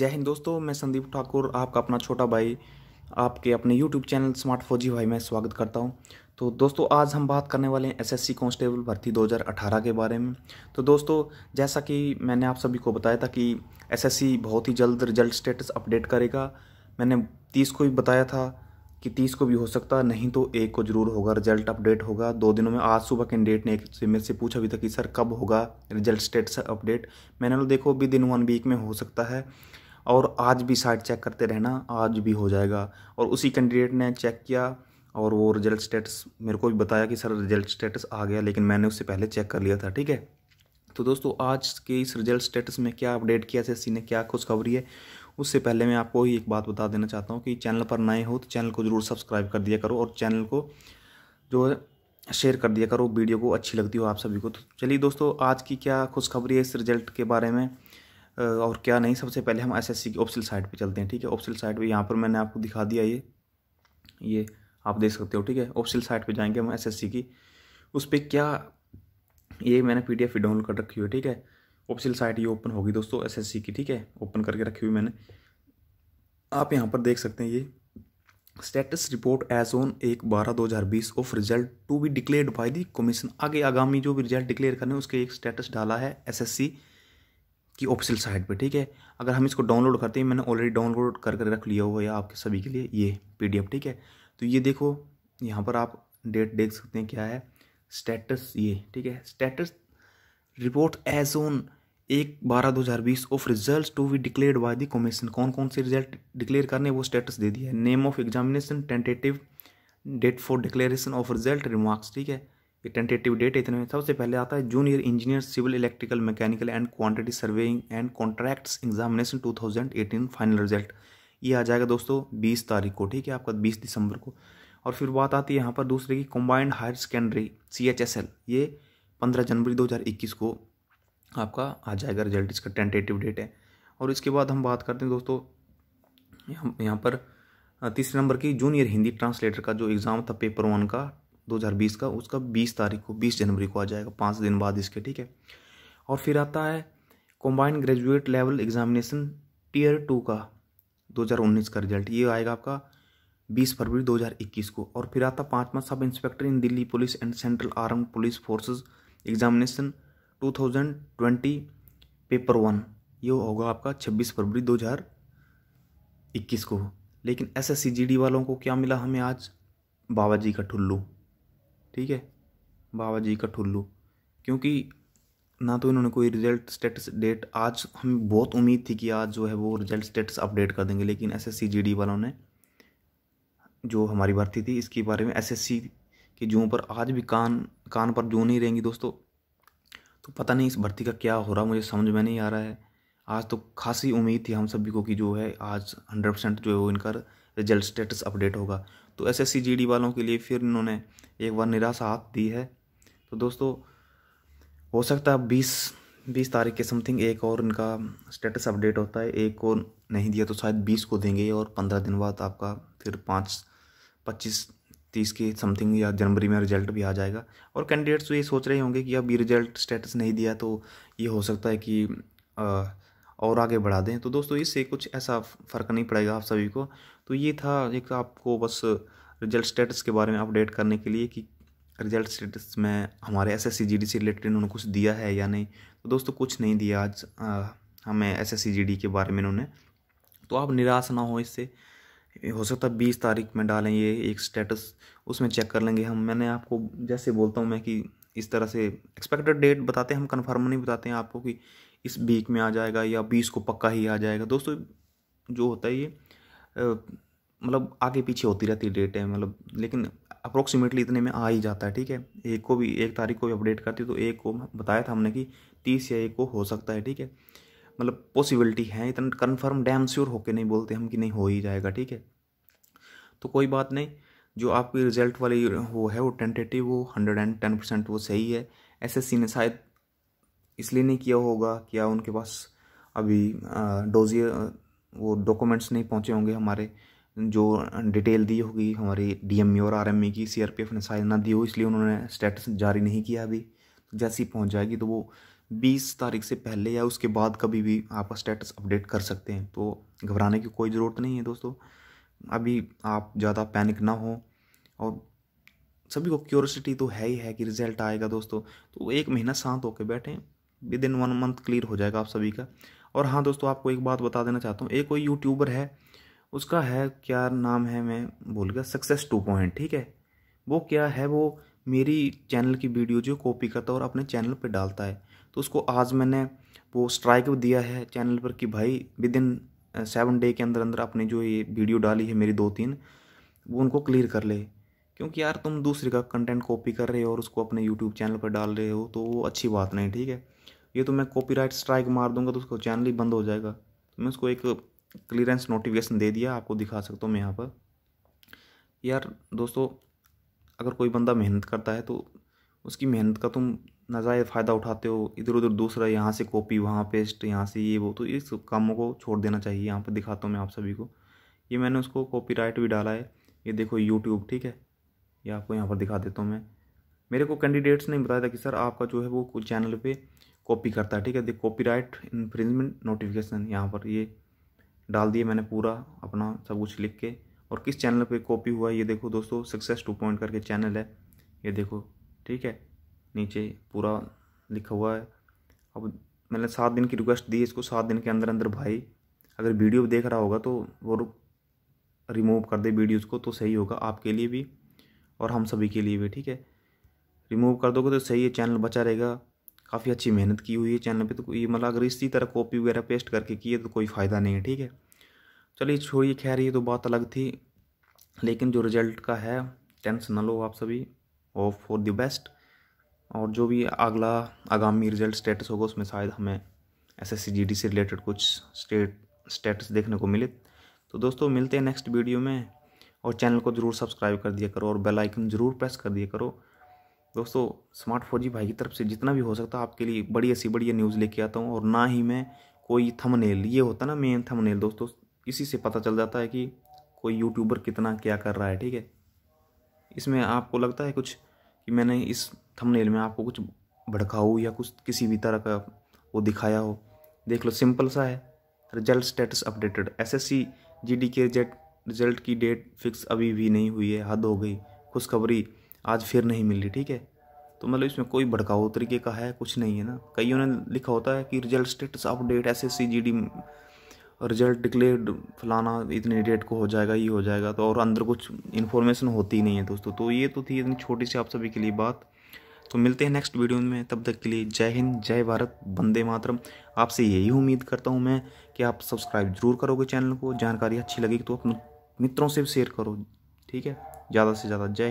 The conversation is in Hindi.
जय हिंद दोस्तों, मैं संदीप ठाकुर, आपका अपना छोटा भाई, आपके अपने यूट्यूब चैनल स्मार्ट फौजी भाई में स्वागत करता हूँ। तो दोस्तों, आज हम बात करने वाले हैं एसएससी कांस्टेबल भर्ती 2018 के बारे में। तो दोस्तों, जैसा कि मैंने आप सभी को बताया था कि एसएससी बहुत ही जल्द रिज़ल्ट स्टेटस अपडेट करेगा। मैंने तीस को भी बताया था कि तीस को भी हो सकता नहीं तो एक को ज़रूर होगा रिज़ल्ट अपडेट होगा। दो दिनों में आज सुबह कैंडिडेट ने एक मेरे से पूछा भी था कि, सर, कब होगा रिज़ल्ट स्टेटस अपडेट मैंने देखो भी दिन वन वीक में हो सकता है। और आज भी साइट चेक करते रहना, आज भी हो जाएगा। और उसी कैंडिडेट ने चेक किया और वो रिज़ल्ट स्टेटस मेरे को भी बताया कि सर रिज़ल्ट स्टेटस आ गया, लेकिन मैंने उससे पहले चेक कर लिया था, ठीक है? तो दोस्तों, आज के इस रिज़ल्ट स्टेटस में क्या अपडेट किया एस ने क्या खुशखबरी है, उससे पहले मैं आपको ही एक बात बता देना चाहता हूँ कि चैनल पर नए हो तो चैनल को ज़रूर सब्सक्राइब कर दिया करो और चैनल को जो शेयर कर दिया करो। वीडियो को अच्छी लगती हो आप सभी को। तो चलिए दोस्तों, आज की क्या खुशखबरी है इस रिज़ल्ट के बारे में? और क्या नहीं, सबसे पहले हम एसएससी की ऑप्शल साइट पे चलते हैं, ठीक है? ऑप्शल साइट पे यहाँ पर मैंने आपको दिखा दिया ये। ये आप देख सकते हो, ठीक है? ऑप्शल साइट पे जाएँगे हम एसएससी की। उस पर क्या, ये मैंने पी डी डाउनलोड कर रखी हुई है, ठीक है? ऑप्शल साइट ये ओपन होगी दोस्तों एसएससी की, ठीक है? ओपन करके रखी हुई मैंने। आप यहाँ पर देख सकते हैं ये। स्टेटस रिपोर्ट एज ऑन एक बारह दो हज़ार बीस of result to be declared by the commission आगे आगामी जो भी रिज़ल्ट डिक्लेयर करने उसके एक स्टेटस डाला है एसएससी की ऑफिशियल साइट पे, ठीक है? अगर हम इसको डाउनलोड करते हैं, मैंने ऑलरेडी डाउनलोड कर कर रख लिया हुआ है आपके सभी के लिए ये पीडीएफ ठीक है? तो ये देखो, यहाँ पर आप डेट देख सकते हैं क्या है? स्टेटस ये, ठीक है? स्टेटस रिपोर्ट एज ऑन एक बारह दो हज़ार बीस of result to be declared by the commission कौन कौन से रिज़ल्ट डिक्लेयर करने वो स्टेटस दे दिया है। Name of examination tentative date for declaration of result remarks ठीक है? ये टेंटेटिव डेट इतने सबसे पहले आता है junior engineer civil electrical mechanical and quantity surveying and contracts examination 2018 final result ये आ जाएगा दोस्तों 20 तारीख को, ठीक है? आपका 20 दिसंबर को। और फिर बात आती है यहाँ पर दूसरे की combined higher secondary C H S L ये पंद्रह जनवरी दो हज़ार इक्कीस को आपका आ जाएगा रिज़ल्ट इसका टेंटेटिव डेट है। और इसके बाद हम बात करते हैं दोस्तों, यहाँ पर, तीसरे नंबर की जूनियर हिंदी ट्रांसलेटर का जो एग्ज़ाम था पेपर वन का 2020 का, उसका 20 तारीख को 20 जनवरी को आ जाएगा, पाँच दिन बाद इसके, ठीक है? और फिर आता है combined graduate level examination tier two का 2019 का रिज़ल्ट ये आएगा आपका 20 फरवरी 2021 को। और फिर आता पाँचवा sub inspector in Delhi police and central arm police forces examination 2020 paper one ये होगा आपका 26 फरवरी 2021 को। लेकिन एस एस वालों को क्या मिला हमें आज? बाबा जी का ठुल्लू ठीक है? बाबा जी का ठुल्लू। क्योंकि ना तो इन्होंने कोई रिज़ल्ट स्टेटस डेट आज हमें बहुत उम्मीद थी कि आज जो है वो रिज़ल्ट स्टेटस अपडेट कर देंगे, लेकिन एस एस वालों ने जो हमारी भर्ती थी, इसके बारे में एसएससी की जूँ पर आज भी कान कान पर जू नहीं रहेंगी दोस्तों तो पता नहीं इस भर्ती का क्या हो रहा, मुझे समझ में नहीं आ रहा है। आज तो खासी उम्मीद थी हम सभी को कि जो है आज हंड्रेड परसेंट जो है वो इनका रिज़ल्ट स्टेटस अपडेट होगा। तो एस एस वालों के लिए फिर इन्होंने एक बार निराशा हाथ दी है। तो दोस्तों हो सकता है बीस बीस तारीख के समथिंग एक और इनका स्टेटस अपडेट होता है। एक को नहीं दिया तो शायद बीस को देंगे और पंद्रह दिन बाद आपका फिर पाँच पच्चीस तीस के समथिंग या जनवरी में रिज़ल्ट भी आ जाएगा। और कैंडिडेट्स तो ये सोच रहे होंगे कि अभी रिज़ल्ट स्टेटस नहीं दिया तो ये हो सकता है कि आ, और आगे बढ़ा दें। तो दोस्तों इससे कुछ ऐसा फ़र्क नहीं पड़ेगा आप सभी को। तो ये था एक आपको बस रिज़ल्ट स्टेटस के बारे में अपडेट करने के लिए कि रिज़ल्ट स्टेटस में हमारे S S C G D से रिलेटेड उन्होंने कुछ दिया है या नहीं। तो दोस्तों, कुछ नहीं दिया आज हमें S S C G D के बारे में उन्होंने तो आप निराश ना हो इससे। हो सकता है बीस तारीख में डालें ये एक स्टेटस, उसमें चेक कर लेंगे हम। मैंने आपको जैसे बोलता हूँ मैं कि इस तरह से एक्सपेक्टेड डेट बताते हैं, हम कन्फर्म नहीं बताते हैं आपको कि इस वीक में आ जाएगा या बीस को पक्का ही आ जाएगा। दोस्तों, जो होता है ये मतलब आगे पीछे होती रहती है डेट है मतलब लेकिन अप्रोक्सीमेटली इतने में आ ही जाता है, ठीक है? एक को भी, एक तारीख को भी अपडेट करती तो एक को बताया था हमने कि तीस या एक को हो सकता है, ठीक है? मतलब पॉसिबिलिटी है, इतना कन्फर्म डैम श्योर होके नहीं बोलते हम कि नहीं हो ही जाएगा, ठीक है? तो कोई बात नहीं, जो आपकी रिज़ल्ट वाली वो है, वो टेंटेटिव वो हंड्रेड एंड टेन परसेंट वो सही है। एसएससी ने शायद इसलिए नहीं किया होगा क्या उनके पास अभी डोजियर वो डॉक्यूमेंट्स नहीं पहुँचे होंगे हमारे जो डिटेल दी होगी हमारी डीएमई और आरएमई की, सीआरपीएफ ने शायद ना दी हो, इसलिए उन्होंने स्टेटस जारी नहीं किया अभी। जैसे पहुँच जाएगी तो वो बीस तारीख से पहले या उसके बाद कभी भी आपका स्टेटस अपडेट कर सकते हैं। तो घबराने की कोई ज़रूरत नहीं है दोस्तों। अभी आप ज़्यादा पैनिक ना हो और सभी को क्यूरसिटी तो है ही है कि रिज़ल्ट आएगा दोस्तों। तो एक महीना शांत होकर बैठें within one month clear हो जाएगा आप सभी का। और हाँ दोस्तों, आपको एक बात बता देना चाहता हूँ। एक कोई यूट्यूबर है उसका है, क्या नाम है मैं भूल गया सक्सेस टू पॉइंट ठीक है? वो क्या है, वो मेरी चैनल की वीडियो जो कॉपी करता है और अपने चैनल पर डालता है। तो उसको आज मैंने वो स्ट्राइक दिया है चैनल पर कि भाई विद इन सेवन डे के अंदर अंदर अपनी जो ये वीडियो डाली है मेरी दो तीन वो उनको क्लियर कर ले। क्योंकि यार तुम दूसरे का कंटेंट कॉपी कर रहे हो और उसको अपने यूट्यूब चैनल पर डाल रहे हो तो वो अच्छी बात नहीं, ठीक है? ये तो मैं कॉपीराइट स्ट्राइक मार दूँगा तो उसका चैनल ही बंद हो जाएगा। तो मैं उसको एक क्लियरेंस नोटिफिकेशन दे दिया, आपको दिखा सकता हूँ मैं यहाँ पर। यार, दोस्तों, अगर कोई बंदा मेहनत करता है तो उसकी मेहनत का तुम नाजायज़ फ़ायदा उठाते हो। इधर उधर दूसरा, यहाँ से कॉपी वहाँ पेस्ट यहाँ से ये, वो तो इस कामों को छोड़ देना चाहिए। यहाँ पर दिखाता हूँ मैं आप सभी को। ये मैंने उसको कॉपीराइट भी डाला है। ये देखो यूट्यूब ठीक है? ये आपको यहाँ पर दिखा देता हूँ मैं। मेरे को कैंडिडेट्स ने बताया था कि सर, आपका जो है वो चैनल पे कॉपी करता है, ठीक है? देख कॉपी राइट इन्फ्रिजमेंट नोटिफिकेशन यहाँ पर ये डाल दिए मैंने पूरा अपना सब कुछ लिख के। और किस चैनल पे कॉपी हुआ ये देखो दोस्तों सक्सेस टू पॉइंट करके चैनल है। ये देखो, ठीक है? नीचे पूरा लिखा हुआ है। अब मैंने सात दिन की रिक्वेस्ट दी, इसको सात दिन के अंदर अंदर भाई, अगर वीडियो देख रहा होगा तो वो रिमूव कर दे वीडियोज़ को तो सही होगा आपके लिए भी और हम सभी के लिए भी, ठीक है? रिमूव कर दोगे तो सही है चैनल बचा रहेगा। काफ़ी अच्छी मेहनत की हुई है चैनल पे तो ये मतलब अगर इसी तरह कॉपी वगैरह पेस्ट करके किए तो कोई फ़ायदा नहीं है, ठीक है? चलिए, छोड़िए, खैर, ये तो बात अलग थी, लेकिन जो रिज़ल्ट का है टेंशन न लो आप सभी ऑफ़ फॉर द बेस्ट और जो भी अगला आगामी रिज़ल्ट स्टेटस होगा, उसमें शायद हमें एस एस से रिलेटेड कुछ स्टेट स्टेटस देखने को मिले। तो दोस्तों, मिलते हैं नेक्स्ट वीडियो में, और चैनल को ज़रूर सब्सक्राइब कर दिया करो, और बेल आइकन ज़रूर प्रेस कर दिया करो दोस्तों स्मार्ट फौजी भाई की तरफ़ से जितना भी हो सकता है आपके लिए बड़ी ऐसी बढ़िया न्यूज़ लेके आता हूँ, और ना ही मैं कोई थंबनेल ये होता ना मेन थंबनेल दोस्तों, इसी से पता चल जाता है कि कोई यूट्यूबर कितना क्या कर रहा है, ठीक है? इसमें आपको लगता है कुछ कि मैंने इस थंबनेल में आपको कुछ भड़काऊ या कुछ किसी भी तरह का वो दिखाया हो? देख लो सिंपल सा है। Result status updated SSC GD के रिज़ल्ट रिज़ल्ट की डेट फिक्स अभी भी नहीं हुई है, हद हो गई। खुशखबरी आज फिर नहीं मिल, ठीक है? तो मतलब इसमें कोई भड़काऊ तरीके का है, कुछ नहीं है ना? कईयों ने लिखा होता है कि result status update S S result declared फलाना इतनी डेट को हो जाएगा, ये हो जाएगा तो और अंदर कुछ इन्फॉर्मेशन होती ही नहीं है दोस्तों। तो ये तो थी इतनी छोटी सी आप सभी के लिए बात। तो मिलते हैं नेक्स्ट वीडियो में, तब तक के लिए जय हिंद, जय भारत, वंदे मातरम। आपसे यही उम्मीद करता हूँ मैं कि आप सब्सक्राइब ज़रूर करोगे चैनल को। जानकारी अच्छी लगेगी तो अपने मित्रों से भी शेयर करो, ठीक है? ज़्यादा से ज़्यादा जय